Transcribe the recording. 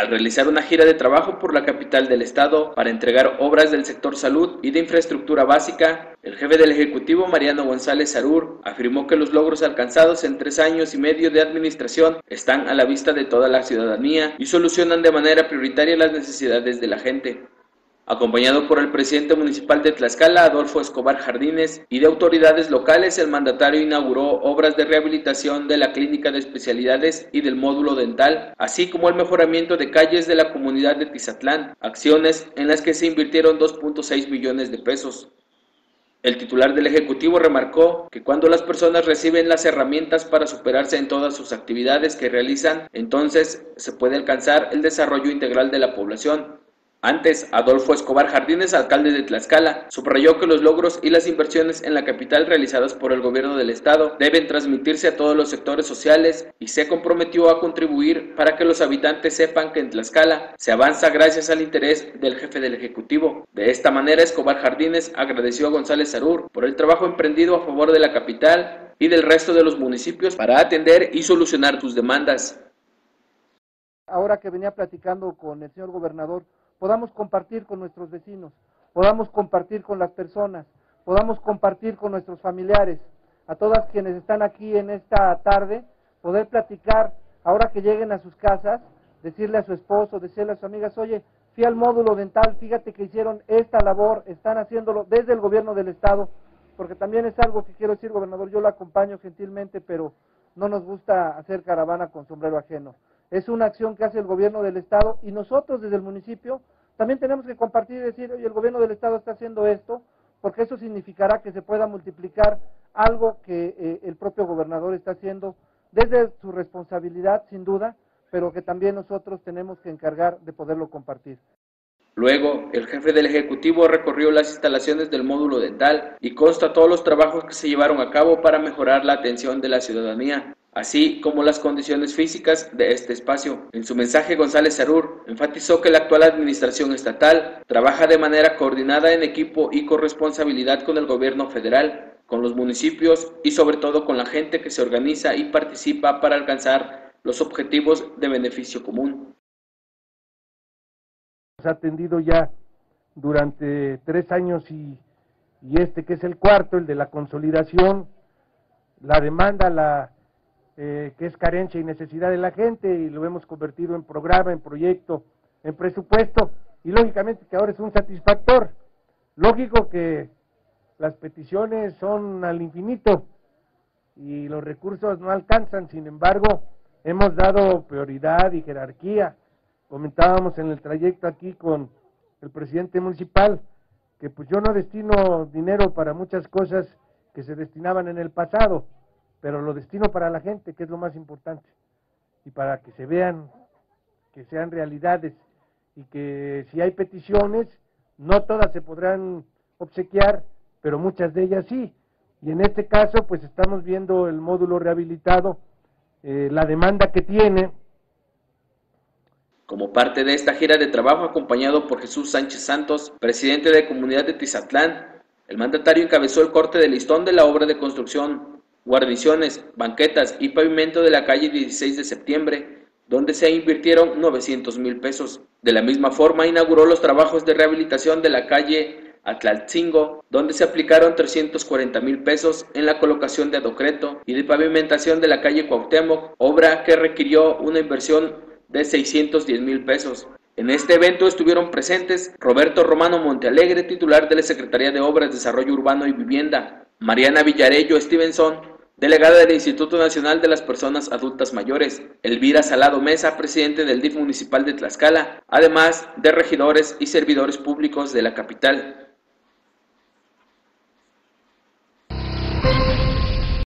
Al realizar una gira de trabajo por la capital del estado para entregar obras del sector salud y de infraestructura básica, el jefe del Ejecutivo, Mariano González Arur, afirmó que los logros alcanzados en tres años y medio de administración están a la vista de toda la ciudadanía y solucionan de manera prioritaria las necesidades de la gente acompañado por el presidente municipal de Tlaxcala, Adolfo Escobar Jardines, y de autoridades locales, el mandatario inauguró obras de rehabilitación de la clínica de especialidades y del módulo dental, así como el mejoramiento de calles de la comunidad de Tizatlán, acciones en las que se invirtieron 2.6 millones de pesos. El titular del Ejecutivo remarcó que cuando las personas reciben las herramientas para superarse en todas sus actividades que realizan, entonces se puede alcanzar el desarrollo integral de la población, antes, Adolfo Escobar Jardines, alcalde de Tlaxcala, subrayó que los logros y las inversiones en la capital realizadas por el gobierno del estado deben transmitirse a todos los sectores sociales y se comprometió a contribuir para que los habitantes sepan que en Tlaxcala se avanza gracias al interés del jefe del Ejecutivo. De esta manera, Escobar Jardines agradeció a González Sarur por el trabajo emprendido a favor de la capital y del resto de los municipios para atender y solucionar sus demandas. Ahora que venía platicando con el señor gobernador, podamos compartir con nuestros vecinos, podamos compartir con las personas, podamos compartir con nuestros familiares, a todas quienes están aquí en esta tarde, poder platicar, ahora que lleguen a sus casas, decirle a su esposo, decirle a sus amigas, oye, fui al módulo dental, fíjate que hicieron esta labor, están haciéndolo desde el gobierno del Estado, porque también es algo que quiero decir, gobernador, yo lo acompaño gentilmente, pero no nos gusta hacer caravana con sombrero ajeno. Es una acción que hace el gobierno del Estado y nosotros desde el municipio también tenemos que compartir y decir, oye, el gobierno del Estado está haciendo esto, porque eso significará que se pueda multiplicar algo que eh, el propio gobernador está haciendo desde su responsabilidad, sin duda, pero que también nosotros tenemos que encargar de poderlo compartir. Luego, el jefe del Ejecutivo recorrió las instalaciones del módulo dental y consta todos los trabajos que se llevaron a cabo para mejorar la atención de la ciudadanía así como las condiciones físicas de este espacio. En su mensaje, González Sarur enfatizó que la actual administración estatal trabaja de manera coordinada en equipo y corresponsabilidad con el gobierno federal, con los municipios y sobre todo con la gente que se organiza y participa para alcanzar los objetivos de beneficio común. ha atendido ya durante tres años y, y este que es el cuarto, el de la consolidación, la demanda, la eh, que es carencia y necesidad de la gente y lo hemos convertido en programa, en proyecto, en presupuesto y lógicamente que ahora es un satisfactor. Lógico que las peticiones son al infinito y los recursos no alcanzan, sin embargo, hemos dado prioridad y jerarquía. Comentábamos en el trayecto aquí con el presidente municipal que pues yo no destino dinero para muchas cosas que se destinaban en el pasado pero lo destino para la gente, que es lo más importante, y para que se vean, que sean realidades, y que si hay peticiones, no todas se podrán obsequiar, pero muchas de ellas sí. Y en este caso, pues estamos viendo el módulo rehabilitado, eh, la demanda que tiene. Como parte de esta gira de trabajo acompañado por Jesús Sánchez Santos, presidente de Comunidad de Tizatlán, el mandatario encabezó el corte de listón de la obra de construcción guarniciones, banquetas y pavimento de la calle 16 de septiembre, donde se invirtieron 900 mil pesos. De la misma forma, inauguró los trabajos de rehabilitación de la calle Atlaltzingo, donde se aplicaron 340 mil pesos en la colocación de adocreto y de pavimentación de la calle Cuauhtémoc, obra que requirió una inversión de 610 mil pesos. En este evento estuvieron presentes Roberto Romano Montealegre, titular de la Secretaría de Obras, Desarrollo Urbano y Vivienda, Mariana Villarello Stevenson, delegada del Instituto Nacional de las Personas Adultas Mayores, Elvira Salado Mesa, presidente del DIF municipal de Tlaxcala, además de regidores y servidores públicos de la capital.